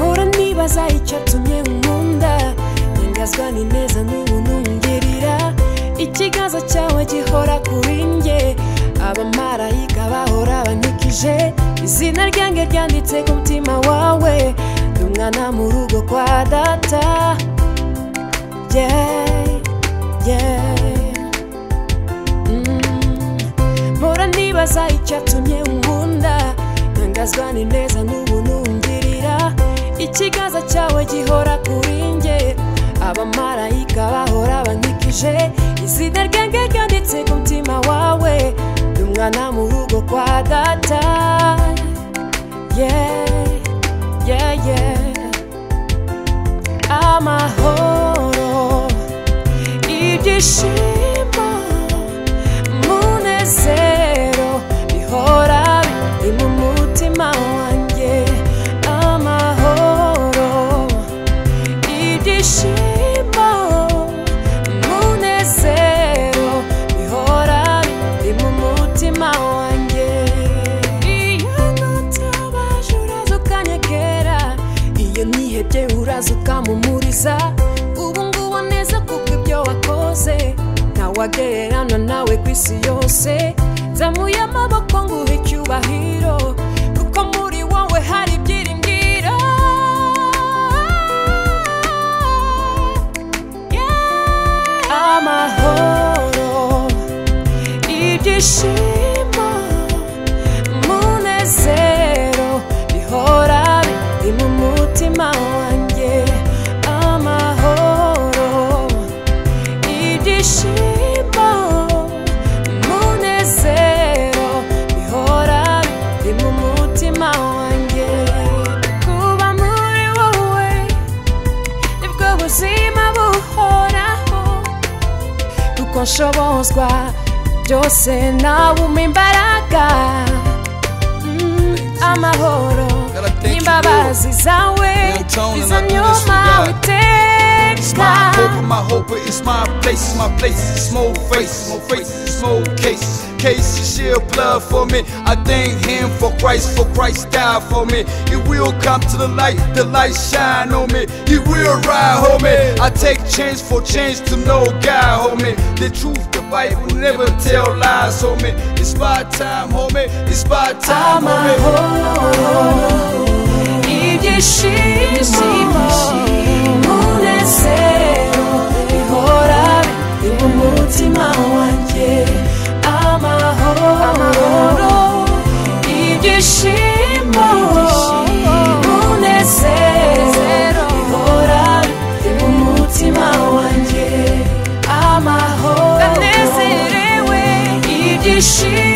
hora nibaza icyatumye nkunda ntangazwa ni neza n'ubunungirira ikiganza cyawe gihora kuri njye abamarayika bahora banikije. Izina ryanjye ryanditse ku mutima wawe. Umwana mu rugo kwa data. Yeah. Mm. mpora nibaza icyatumye nkunda? Ntangazwa n'ineza n'ubuntu ngirira ikiganza cyawe gihora kuri njye. Abamarayika bahora bankikije izina ryanjye ryanditse ku mutima wawe. Ndi umwana mu rugo kwa data. Yeah, my whole. If. Nihebye kamumuriza ubu ngubu neza kuko ibyo wakoze ntawagererana nawe ku isi yose. Zamuye amaboko nguhe icyubahiro kuko muri wowe hari ibyiringiro. Amahoro ibyishimo munezero bihora biri mu mutima gushobozwa byose nawe umpa imbaraga. Mm, amahoro n'imbabazi zawe izo nyuma witeye witeka hope, my hope, it's my place, my place, is small face, small face, small case. Case you shed blood for me. I thank him for Christ, for Christ died for me. He will come to the light, the light shine on me. He will ride, homie. I take change for change to know God, homie. The truth, the Bible never tell lies, homie. It's my time, homie. It's my time, homie. umutima wanjye. Amahoro ibyishimo umunezero. Bihora umutima wanjye. Amahoro ibyishimo.